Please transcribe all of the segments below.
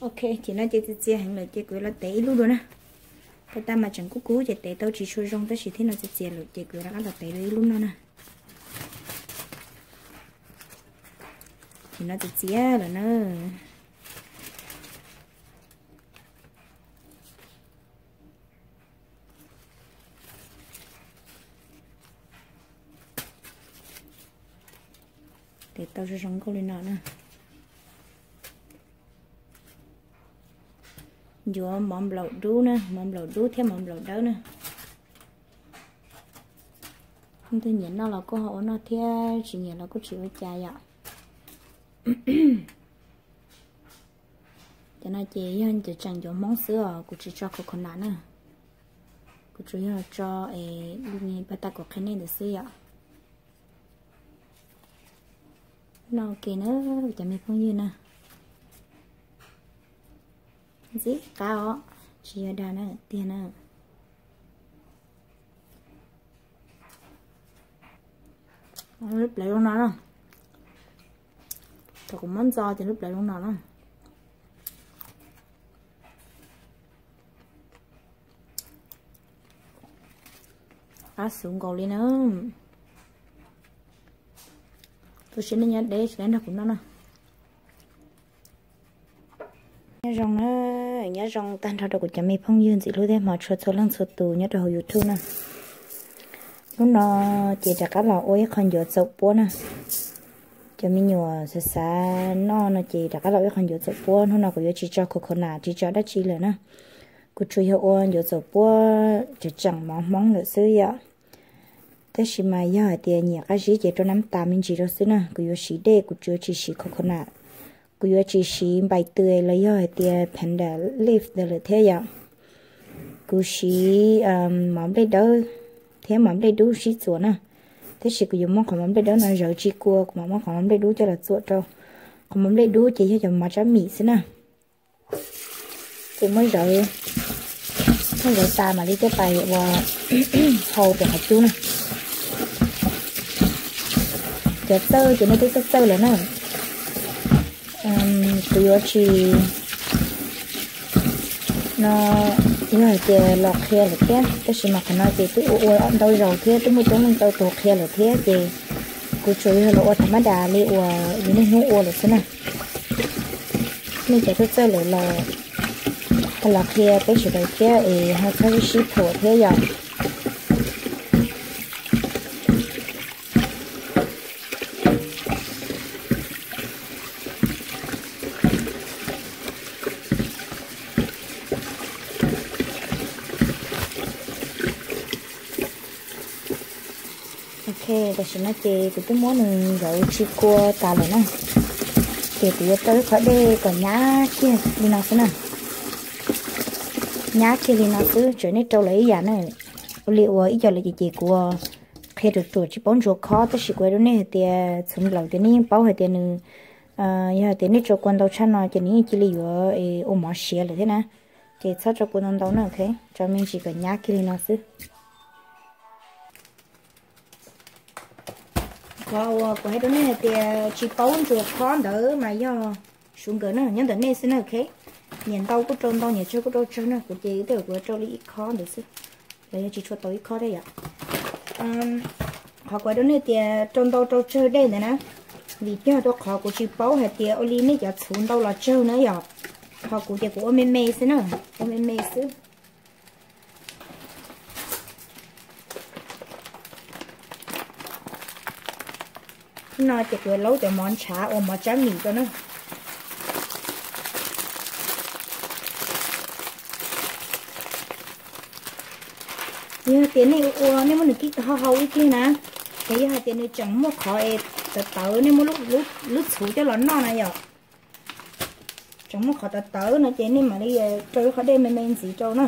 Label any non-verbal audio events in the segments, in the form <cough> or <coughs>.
ok, chị nói chị chị hẳn là chị cười là té luôn rồi nè cái ta mà chẳng cú cú, chị té tao chỉ chơi rong tao chỉ thấy nó chị chị là chị cười là là té luôn nữa nè. Thì nó chị chị là nó. Để tao sẽ sống câu lên nào nè. Dùa mỏm lẩu đu nè mỏm lẩu đu thêm mỏm lẩu đỡ nè. Không thể nhận nó là cô họ nó thế chỉ nhận là cô chỉ với cha ạ <coughs> cho nó chị hơn chỉ chẳng dùa món sữa, cô chỉ cho cô con nè. Cô chủ yếu là cho ấy nghe bắt ta có cái này để sữa ạ. Nó kia nữa, cho mấy con như nè dễ cao chỉ đàn ở tiền nè lúc lấy luôn nó đâu tôi cũng muốn do thì lúc lấy luôn nó đâu á, xuống cầu lên nữa. Tôi xin nhớ để sẽ nó cũng nó nè. Rồng rong nó nhớ rong tan ra được của chăm phong dương gì luôn thế mà cho cho lăng số tù, nhớ đầu youtube nè. Lúc nó chỉ đặt các lò ôi còn dựa sầu búa nè. Cho mình nhiều xa xa, nó nó chỉ đặt các lò ôi còn dựa sầu búa. Nó nào cũng chỉ cho cô cô nào chỉ cho đã chi rồi nè. Cô chú hiệu ôi dựa sầu búa chỉ chẳng mong mong nữa xứ vậy thế chỉ mà giờ thì nhiều cái gì chỉ cho năm tám mình chỉ được xứ nè. Cô yêu chỉ để cô chú chỉ chỉ cô cô nào cô chỉ sĩ bài tươi lấy giờ thì panda leaf để là thế vậy cô sĩ mắm đây đâu thế mắm đây đủ sĩ chuột nè thế chỉ cô mắm mắm đây đâu nó giờ chỉ cua mắm mắm đây đủ cho là chỗ đâu mắm đây đủ chỉ cho mắm cho mì xí nè thì mới giờ không rồi ta mà đi cái bài và hầu để học chú nè cái tơ cho nó tới tơ tơ là nó nó chỉ nó như là cái lọt khe là thế. Cái gì mà cái nói thì tụi ôi ăn đâu giàu thế. Tôi mới tụi mình tao tổ khe là thế thì cô chơi là ôi thầm đà li ôi như này không ôi là thế này mình chỉ tơ chơi là là cái lọt khe, cái gì đấy thế thì hai cái ship thổ thế rồi ok để xin nói chị tụi tôi muốn mình gửi chi cua ta rồi nè chị tụi tới khỏi đây còn nhá kia đi nào thế nào? Nhá kia đi nào cứ trở nên trâu lấy giả này. Liệu ở giờ là gì chị của khi được tuổi chỉ bốn chỗ khó tới chỉ quay đó nè thì à, chúng lâu thì nên bảo hệ tiền nữa à giờ thì nên cho quan đầu chăn nó chỉ nên chỉ liệu ở à, ôm mỏ xé là thế nè thì sao cho quan đầu nữa ok cho mình chỉ cần nhá kia đi nào xứ qua qua đó nè thì chỉ bốn chuột khó đỡ mà do xuống cửa nó nhớ đến đây xin ok. Nhìn tao có trôn tao nhớ chưa có trôn trôn nè của chị đều của trôn lý khó được chứ. Lấy chỉ cho tôi khó đây ạ. Họ qua đó nè thì ờ, trôn tao trôn chơi đây này nè. Vì cho tôi khó của chị bảo hay thì oli mấy giờ xuống tao là chơi nữa ạ. Họ của chị của mê mê xin nè mê mê xin nó chỉ cười lâu cho món chả ô mà chả mì cho nó. Như tiền này ô nếu mà được cái hao hao kia nè. Thì giờ tiền này chẳng một khỏi tờ tớ nếu mà lúc lúc lúc thủ cho nó nó này rồi chẳng một khỏi tờ tớ nữa, tiền này mà đi chơi khỏi đây mình mình gì cho nó.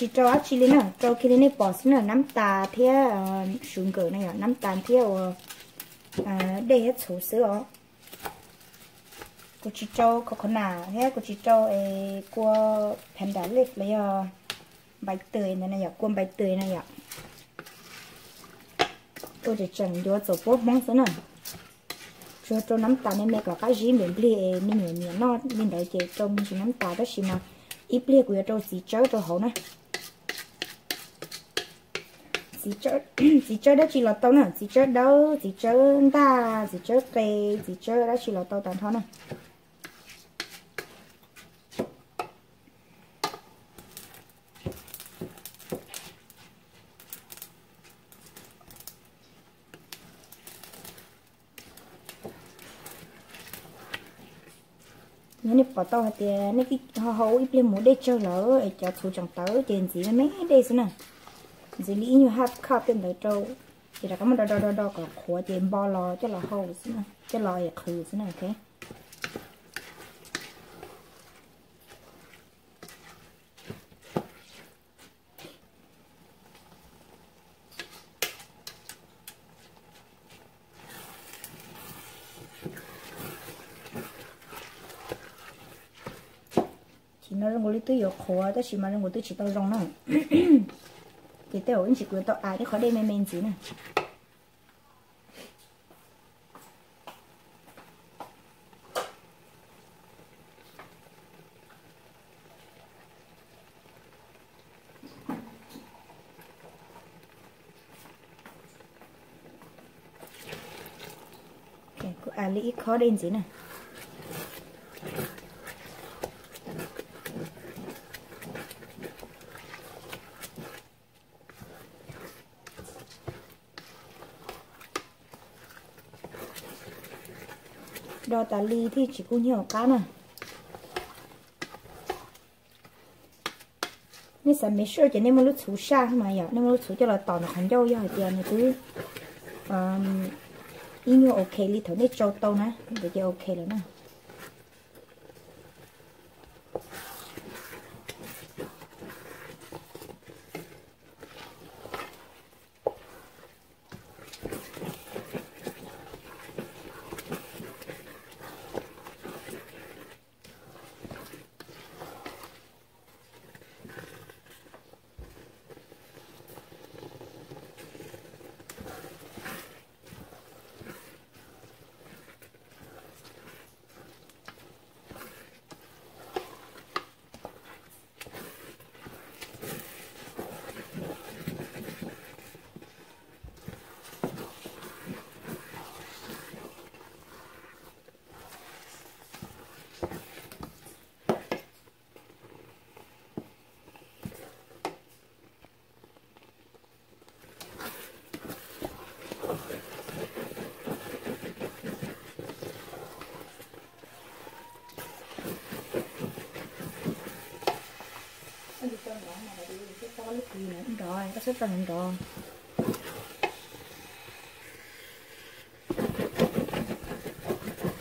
Chỉ cho ác chỉ lên nè cho khi lên này bỏ xin là nắm tà thế ờ, xuống cửa này à nắm tàn thế à ờ, ờ, để hết số sữa cô chỉ cho có con nào thế cô chỉ cho ấy qua đá lip lấy à bài tươi này này à qua bài tươi này à tôi chỉ chẳng đưa chỗ phố mong thế này cho cho nắm tà nên mẹ có cái gì mình bì mình nhiều nhiều nó mình đợi chị cho mình chỉ nắm tà đó xí mà. Ít bì của cho xí chớ cho hậu này xí chớ <clears throat> xí chớ đó chỉ là tao nè. Xí chớ đâu xí chớ ta xí chớ tê, xí chớ đó chỉ là tao tàn thôi nè. Nếu như bỏ tao thì nếu cái hầu ít lên muốn để chơi lỡ cho chú chẳng tới tiền gì mấy đây xí nè gì lý như hát khắp tên tới trâu. Thì là có một đo đo đo đo có khóa tiền bao lò cho là hậu xí nè cho lò là khử xí nè ok chỉ nói rằng người tôi túi khóa tôi chỉ mà rằng người tôi chỉ tao rong nó. <clears throat> thì tiểu anh chỉ quyền tao ai đấy khó đây men men gì này, cái cô à lý khó đến gì này. Đo tà ly thì chỉ có nhiều cá nè nên sao mấy sure cho nên một lúc chú xa mà vậy nên một lúc chú cho là tỏ nó không dâu vậy tiền này cứ um ý như ok đi thử nên trâu tâu nè bây giờ ok rồi nè Gì nữa cũng rồi có sức tầng rồi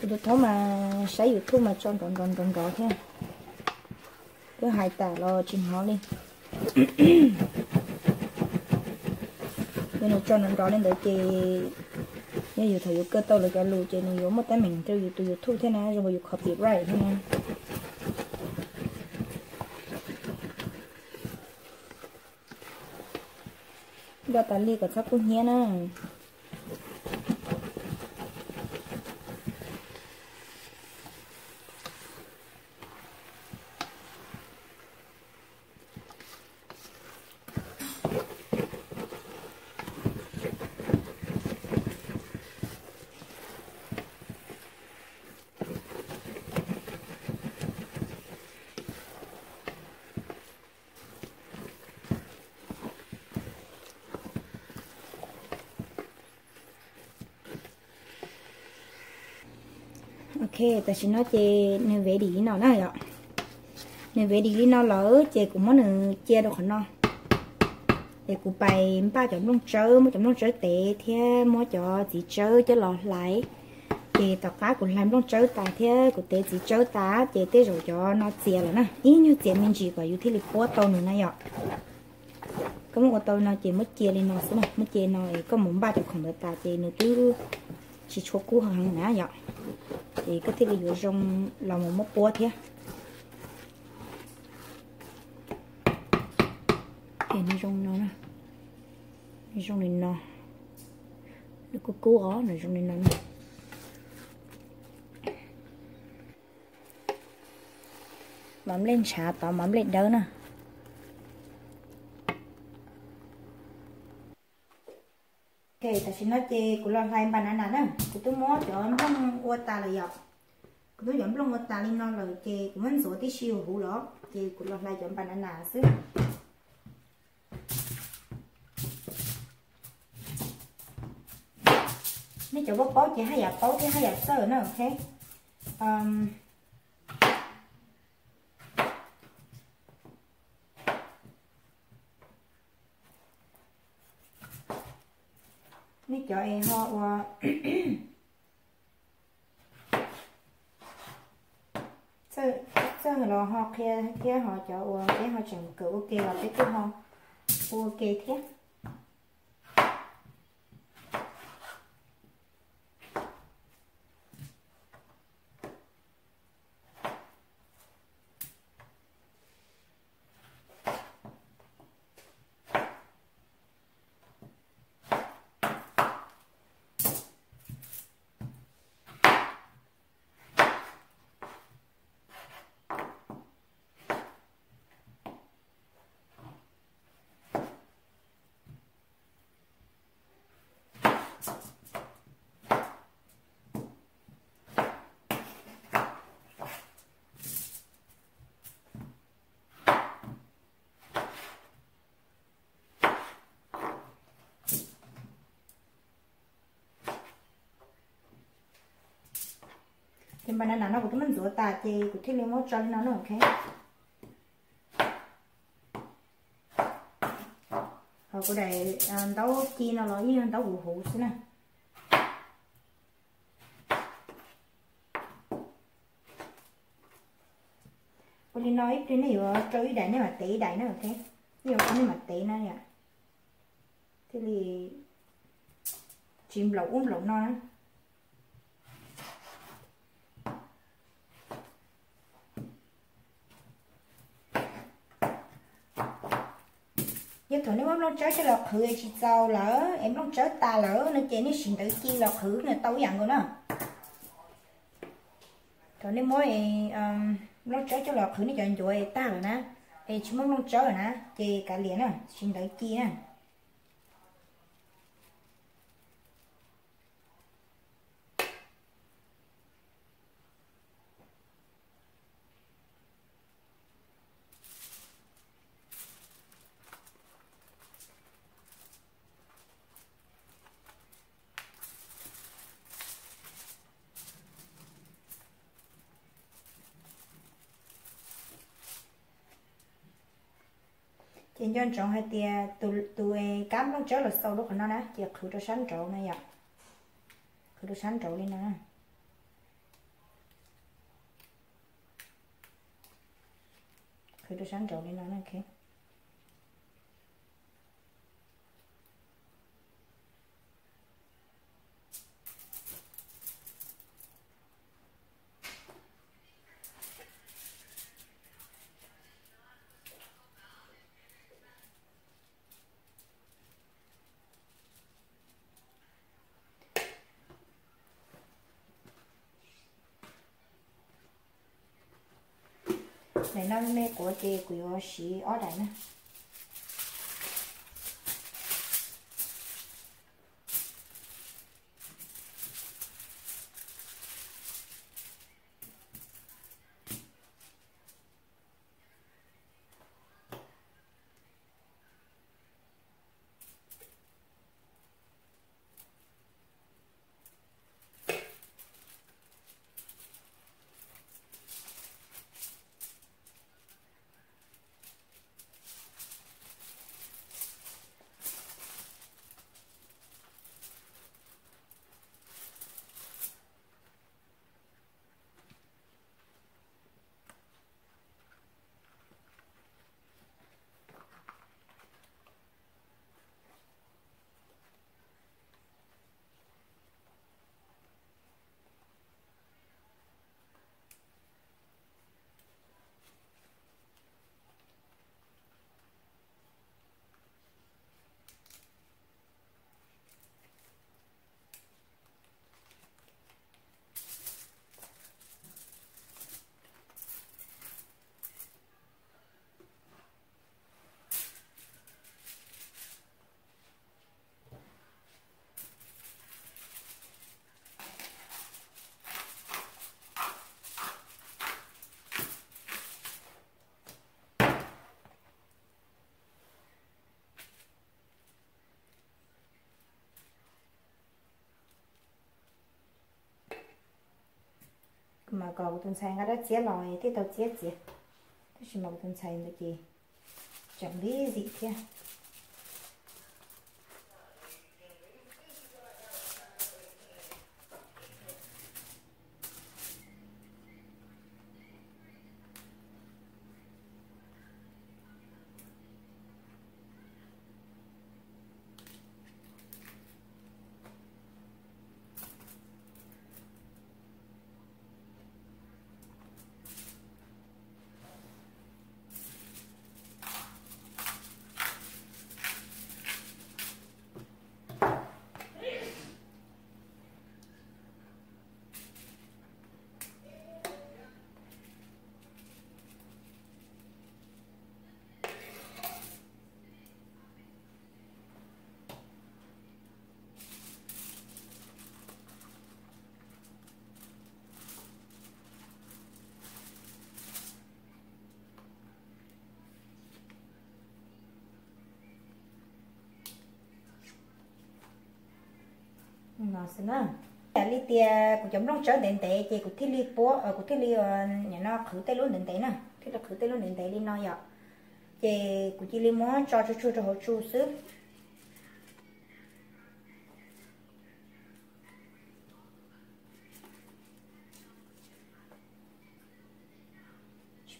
được thấu mà, sẽ được thu mà cho tròn tròn tròn tròn thế cứ hai tả lo chim họ lên. Nên là cho nó rõ lên để chị như dù thầy cơ tao là cái lù chị này yếu một tay mình tiêu dù từ thu thế này rồi mà dù copyright thế này đó tali ly của sắp cũng nhé nè ok ta chỉ nói chè nên vẽ đi nó này ạ. Nên vẽ đi nó lỡ chè cũng muốn ờ, nữa chè đâu khỏi nó để cũng bày, ba chấm lông chớ một chấm lông chớ tệ thế mua cho chỉ chớ cho lọt lại. Thì tất cá cũng làm lông chớ ta thế cũng tệ chỉ chớ ta chè tệ rồi cho nó chè rồi nè ý như chè mình chỉ có yêu thích là quá tàu nữa này ạ. Có một tàu nó chè mất chè lên nó xuống mất chè nó, có muốn ba chục không được ta chè nữa cứ chỉ cho cú hàng này ạ thì cái thiết bị vừa trong là một mốc búa thế. Thì nó trong nó nè. Nó trong này nó. Nó có cứu ó nó trong này nó nè. Mắm lên xả tỏ mắm lên đỡ nè. Ok ta xin nói chê của lo hai banana đó. Của tôi mua cho em không qua ta là dọc của tôi dẫn luôn qua ta lên non là chê của mình số tí siêu hủ đó chê của lo hai cho em banana xứ nếu chỗ bóc bó chị hai dọc bó thì hai dọc sơ nữa ok? Um, cho em họ qua <coughs> sao sao người lo họ kia kia họ cho qua cái họ chẳng cử ok là cái cái họ ok thiết thì banana nó của chúng mình rửa tà thì của thích lên mốt cho nó nó ok. À, rồi cái đây đấu chi nó nói với đấu hủ hủ xí nè. Cô đi nói cái này vừa chơi đại này mà tỷ đại nó ok. Nhiều cái này mà tỷ nó vậy. Thế thì chìm lẩu, uống lẩu no. Giờ thôi nếu nó chơi cho lọt hư chị giàu lỡ. Em nó chơi ta lỡ nó chơi nó xin tự chi lọt hư này tao dặn rồi đó thôi nếu mỗi um, nó chơi cho lọt hư nó chọn chuỗi ta rồi nè thì chúng nó chơi rồi nè chị cả liền à xin tự chi nè trên chân trồng hai tia tụ tụ cám nó trở là sâu lúc nó nè chỉ khử cho sáng trộn này ạ khử cho sáng trộn lên nè khử cho sáng trộn lên nè ok này nó mê của chị của sĩ ở đây nè mà cầu tuần sai ngã đó chế lòi thì tao chế chế tôi chỉ mà tuần sai nó gì chẳng biết gì thế. Nó xin nè dạ, li tia của chấm rong trở đến tệ, chị của thiết li bố ở của thiết li nhà nó khử tay luôn đến tệ nè. Thiết là khử tay luôn đến tệ đi nói vậy chị của chị li muốn cho cho chu cho họ chu xứ.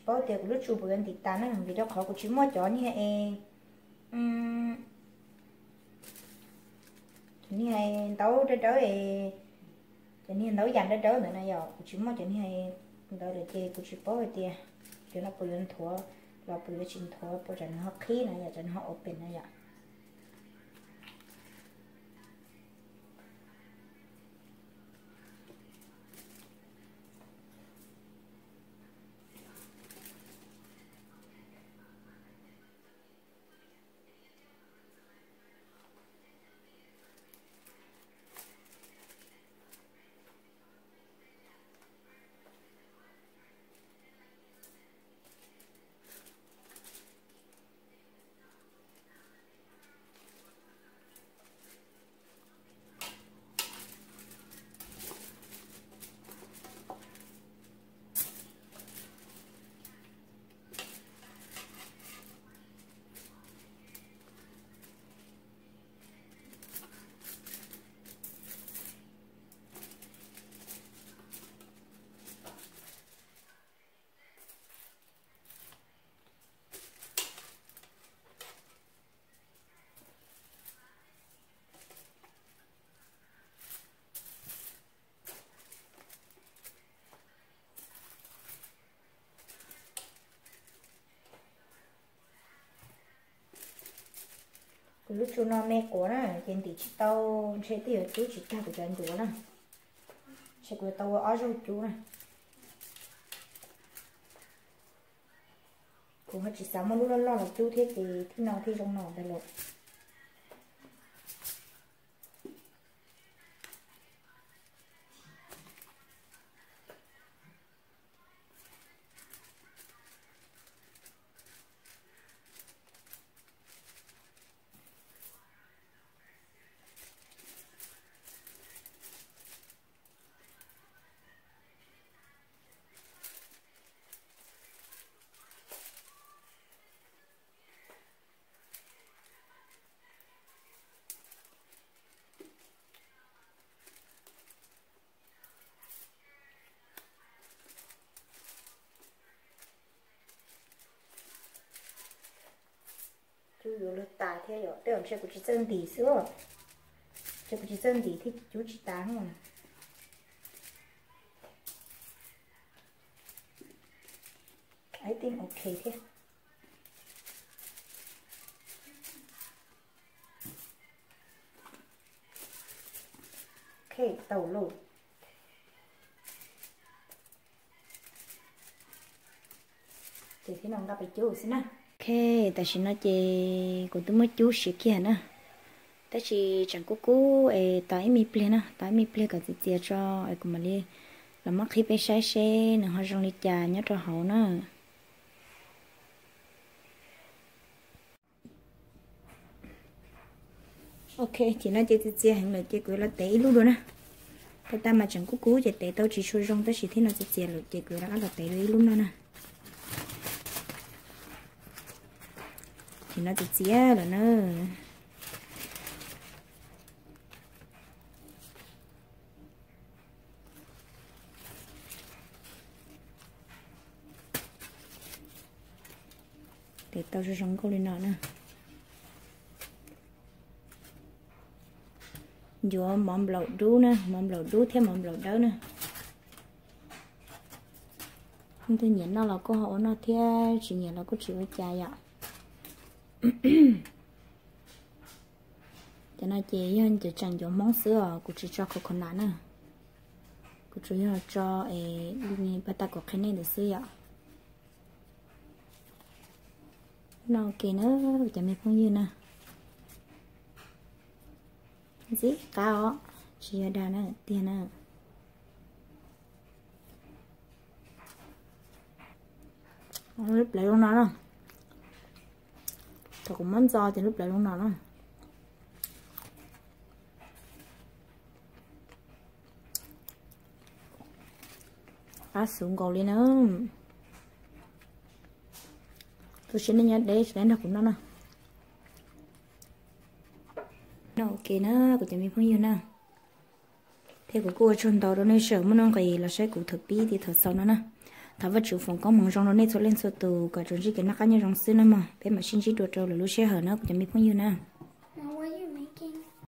Bao tiền của lúc chu bữa thì ta nó vì đó khó của chú mua chó như vậy Chính hay tấu trái trái thì chính hay nấu dàn trái trái nữa này giờ. Chỉ mà chính hay đó là chơi cũng chỉ bỏ cái tiền cho nó bự lên thua là bự lên chín thua bỏ cho nó khí này giờ cho nó open này giờ. Lúc chú nó mẹ cố nè hiện thì chỉ tao sẽ tiêu chú chỉ ta của chân chúa nè. Sẽ của tao ở rồi chú nè. Cũng hết chỉ sáng mà lúc lo là chú thế thì, thế nào thì trong nào đây rồi chú thế rồi thì chú chỉ tán rồi think okay thế ok tàu lụt thì thế nào ta phải chú xin nào ok ta chỉ nói chị cũng tôi mới chú sĩ kia nữa ta chỉ chẳng cố cố ấy tại mi ple nữa tại mi ple cả cái gì cho ấy cũng mà đi là mắc khi bé sai xe nó hơi rong đi trà nhớ cho hậu nữa ok, chị nói chị chị chị hàng là chị cứ là tỷ luôn rồi nè. Cái ta mà chẳng cố cố chỉ để tao chỉ cho rong tới chỉ thấy nó chỉ chỉ là chỉ cứ là là để luôn đó nè. Thì nó chỉ chia là nó để tao cho sống câu lên nó nè. Vô mỏm lẩu đu nè mỏm lẩu đu, thêm mỏm lẩu đó nè. Không thể nhìn nó là cô họ nó theo chỉ nhìn là cô chịu với cha ạ cho nó chế hơn chỉ chẳng dùng món sữa cô chỉ cho cô con nè cô chủ yếu là cho ấy này bắt ta có cái này để sữa ạ nó kia nữa cho mình phong như nè gì cao chỉ ở đà nè tiền nè lúc lấy nó rồi thật cũng mắm do thì lúc đấy luôn nó rồi xuống cầu lên nữa tôi xin nhớ để sẽ nó cũng nó nè. Nó ok nó của chồng mình phong nhiêu nè. Thế của cô chôn tàu đó nên sợ mà nó, cái là sẽ cụ thực bi thì thật sau nó nè thà vật chủ phòng có mong trong nó nên cho lên số từ cả trường chỉ cái nó cá nhân trong xưa nè mà bé mà xin chỉ đồ trâu là lúc xe hở nó cũng chẳng biết bao nhiêu nữa.